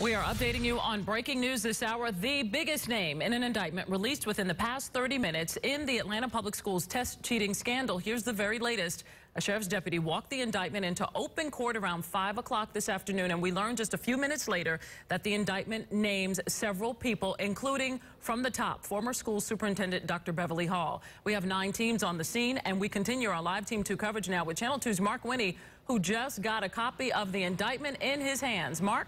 We are updating you on breaking news this hour. The biggest name in an indictment released within the past 30 minutes in the Atlanta Public Schools test cheating scandal. Here's the very latest. A sheriff's deputy walked the indictment into open court around 5 o'clock this afternoon, and we learned just a few minutes later that the indictment names several people, including from the top, former school superintendent Dr. Beverly Hall. We have nine teams on the scene, and we continue our live Team 2 coverage now with Channel 2's Mark Winne, who just got a copy of the indictment in his hands. Mark?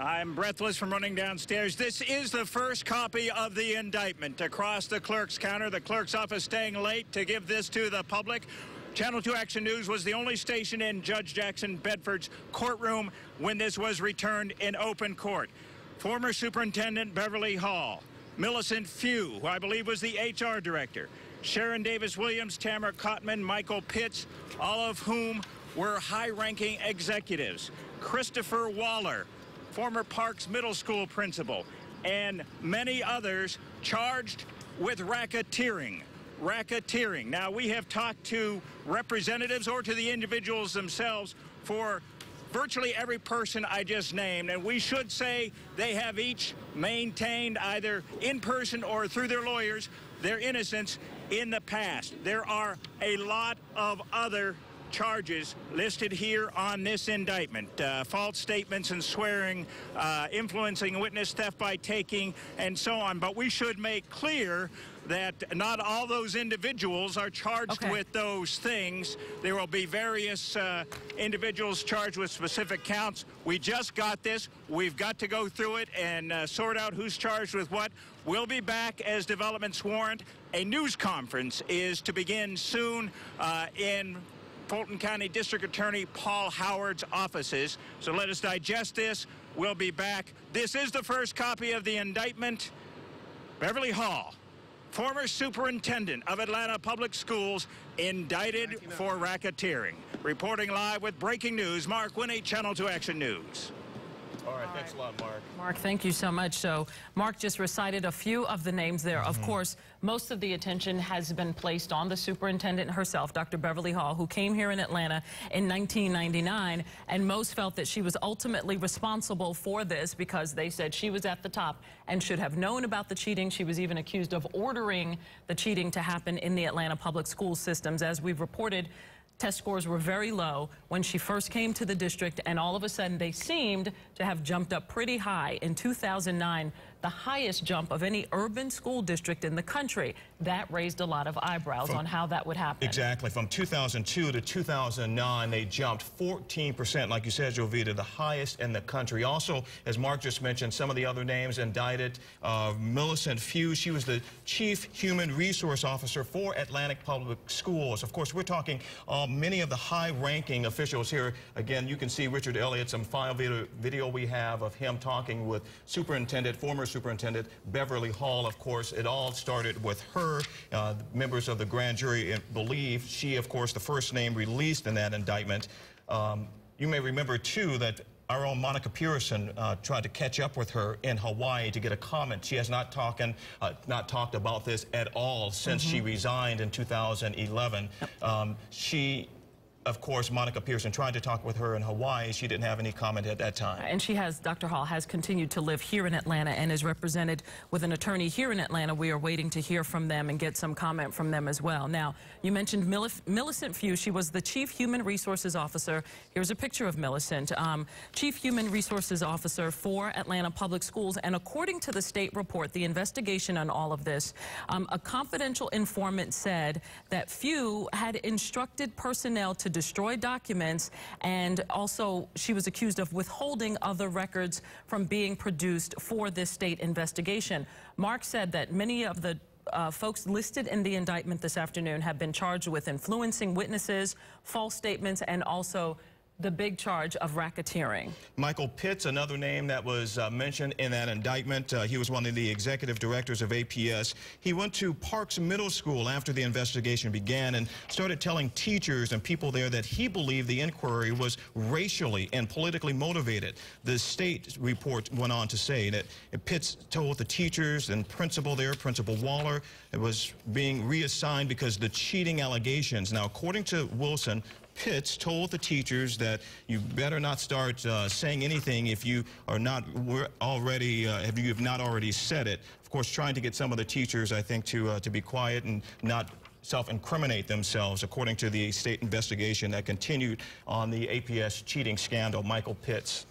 I'm breathless from running downstairs. This is the first copy of the indictment across the clerk's counter. The clerk's office staying late to give this to the public. Channel 2 Action News was the only station in Judge Jackson Bedford's courtroom when this was returned in open court. Former Superintendent Beverly Hall, Millicent Few, who I believe was the HR director, Sharon Davis Williams, Tamara Cotman, Michael Pitts, all of whom were high-ranking executives. Christopher Waller, former Parks Middle School principal, and many others charged with racketeering. Racketeering. Now, we have talked to representatives or to the individuals themselves for virtually every person I just named, and we should say they have each maintained either in person or through their lawyers their innocence in the past. There are a lot of other charges listed here on this indictment. Uh, false statements and swearing, uh, influencing witness, theft by taking, and so on. But we should make clear that not all those individuals are charged Okay. with those things. There will be various uh, individuals charged with specific counts. We just got this. We've got to go through it and uh, sort out who's charged with what. We'll be back as developments warrant. A news conference is to begin soon uh, in Fulton County District Attorney Paul Howard's offices. So let us digest this. We'll be back. This is the first copy of the indictment. Beverly Hall, former superintendent of Atlanta Public Schools, indicted for racketeering. Reporting live with breaking news, Mark Winne, Channel 2 Action News. All right, thanks a lot, Mark. Mark, thank you so much. So, Mark just recited a few of the names there. Of mm-hmm. course, most of the attention has been placed on the superintendent herself, Dr. Beverly Hall, who came here in Atlanta in 1999, and most felt that she was ultimately responsible for this because they said she was at the top and should have known about the cheating. She was even accused of ordering the cheating to happen in the Atlanta public school systems. As we've reported, Test scores were very low when she first came to the district, and all of a sudden they seemed to have jumped up pretty high. In 2009, the highest jump of any urban school district in the country. That raised a lot of eyebrows on how that would happen. Exactly. From 2002 to 2009, they jumped 14%, like you said, Jovita, the highest in the country. Also, as Mark just mentioned, some of the other names indicted, uh, Millicent Few, she was the Chief Human Resource Officer for Atlantic Public Schools. Of course, we're talking uh, many of the high-ranking officials here. Again, you can see Richard Elliott, some file video, video we have of him talking with Superintendent, former Superintendent Beverly Hall, of course. It all started with her. Uh, members of the grand jury believe she, of course, the first name released in that indictment. Um, you may remember, too, that our own Monica Pearson uh, tried to catch up with her in Hawaii to get a comment. She has not talking, uh, not talked about this at all since she resigned in 2011. Um, she, of course, Monica Pearson tried to talk with her in Hawaii. She didn't have any comment at that time. And she has, Dr. Hall has continued to live here in Atlanta and is represented with an attorney here in Atlanta. We are waiting to hear from them and get some comment from them as well. Now, you mentioned Millif Millicent Few. She was the Chief Human Resources Officer. Here's a picture of Millicent. Um, Chief Human Resources Officer for Atlanta Public Schools. And according to the state report, the investigation on all of this, um, a confidential informant said that Few had instructed personnel to destroy documents and also she was accused of withholding other records from being produced for this state investigation. Mark said that many of the uh, folks listed in the indictment this afternoon have been charged with influencing witnesses, false statements, and also the big charge of racketeering. Michael Pitts, another name that was uh, mentioned in that indictment. Uh, he was one of the executive directors of APS. He went to Parks Middle School after the investigation began and started telling teachers and people there that he believed the inquiry was racially and politically motivated. The state report went on to say that Pitts told the teachers and principal there, Principal Waller, it was being reassigned because the cheating allegations. Now, according to Wilson, Pitts told the teachers that you better not start uh, saying anything if you are not already, uh, if you have not already said it. Of course, trying to get some of the teachers, I think, to, uh, to be quiet and not self-incriminate themselves, according to the state investigation that continued on the APS cheating scandal. Michael Pitts.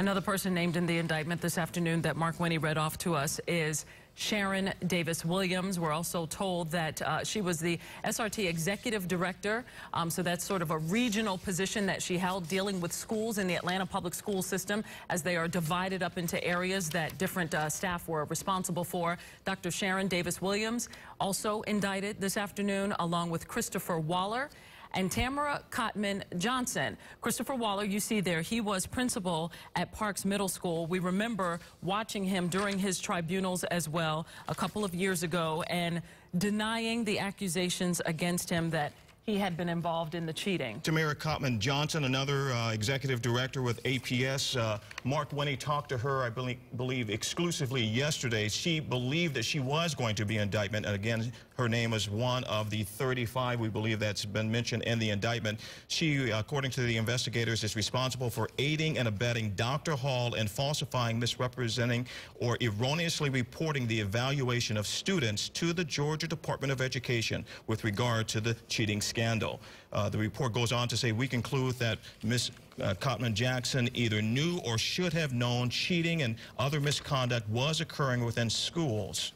Another person named in the indictment this afternoon that Mark Winne read off to us is Sharon Davis Williams. We're also told that uh, she was the SRT executive director. Um, so that's sort of a regional position that she held dealing with schools in the Atlanta public school system as they are divided up into areas that different uh, staff were responsible for. Dr. Sharon Davis Williams also indicted this afternoon along with Christopher Waller and Tamara Cotman Johnson. Christopher Waller, you see there, he was principal at Parks Middle School. We remember watching him during his tribunals as well a couple of years ago and denying the accusations against him that he had been involved in the cheating. Tamara Cotman Johnson, another uh, executive director with APS. Uh, Mark Winne talked to her, I believe, believe, exclusively yesterday. She believed that she was going to be indictment. And again, her name is one of the 35, we believe that's been mentioned in the indictment. She, according to the investigators, is responsible for aiding and abetting Dr. Hall in falsifying, misrepresenting, or erroneously reporting the evaluation of students to the Georgia Department of Education with regard to the cheating scandal scandal. Uh, the report goes on to say we conclude that Ms. Uh, Cotman Jackson either knew or should have known cheating and other misconduct was occurring within schools.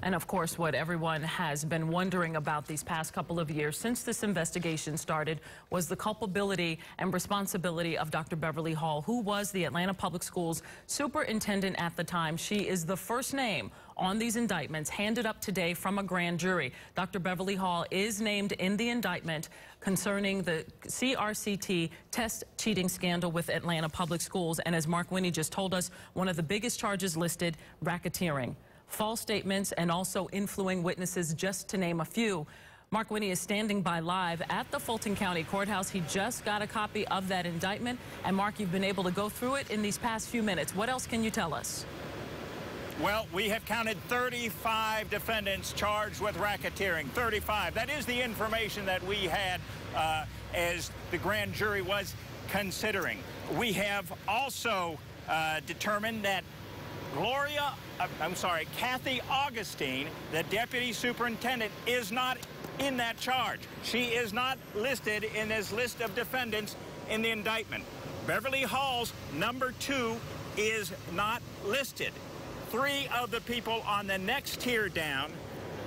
And of course, what everyone has been wondering about these past couple of years since this investigation started was the culpability and responsibility of Dr. Beverly Hall, who was the Atlanta Public Schools superintendent at the time. She is the first name on these indictments handed up today from a grand jury. Dr. Beverly Hall is named in the indictment concerning the CRCT test cheating scandal with Atlanta Public Schools. And as Mark Winne just told us, one of the biggest charges listed, racketeering false statements, and also influencing witnesses, just to name a few. Mark Winne is standing by live at the Fulton County Courthouse. He just got a copy of that indictment. And Mark, you've been able to go through it in these past few minutes. What else can you tell us? Well, we have counted 35 defendants charged with racketeering. 35. That is the information that we had uh, as the grand jury was considering. We have also uh, determined that Gloria, I'm sorry, Kathy Augustine, the deputy superintendent, is not in that charge. She is not listed in this list of defendants in the indictment. Beverly Hall's number two is not listed. Three of the people on the next tier down,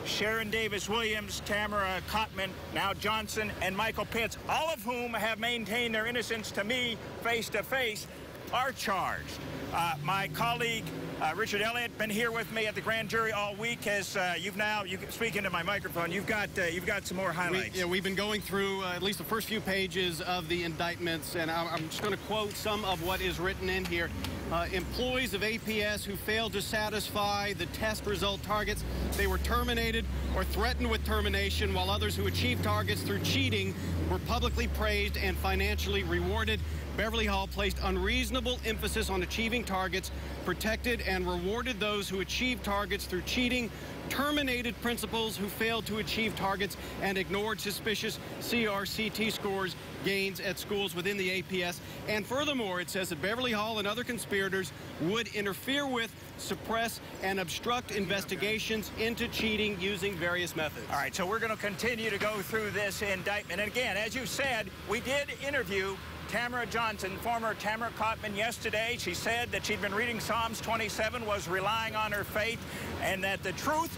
Sharon Davis Williams, Tamara Cotman, now Johnson, and Michael Pitts, all of whom have maintained their innocence to me face to face, are charged. Uh, my colleague uh, Richard Elliott been here with me at the grand jury all week. As uh, you've now, you can speak into my microphone. You've got uh, you've got some more highlights. We, yeah, we've been going through uh, at least the first few pages of the indictments, and I'm, I'm just going to quote some of what is written in here. Uh, employees of APS who failed to satisfy the test result targets, they were terminated or threatened with termination, while others who achieved targets through cheating were publicly praised and financially rewarded. Beverly Hall placed unreasonable emphasis on achieving targets, protected and rewarded those who achieved targets through cheating, terminated principals who failed to achieve targets, and ignored suspicious CRCT scores gains at schools within the APS. And furthermore, it says that Beverly Hall and other conspirators would interfere with, suppress, and obstruct investigations into cheating using various methods. All right, so we're going to continue to go through this indictment. And again, as you said, we did interview Tamara Johnson, former Tamara Cotman, yesterday. She said that she'd been reading Psalms 27, was relying on her faith, and that the truth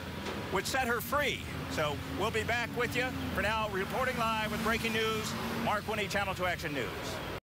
would set her free. So we'll be back with you. For now, reporting live with breaking news, Mark Winne, Channel 2 Action News.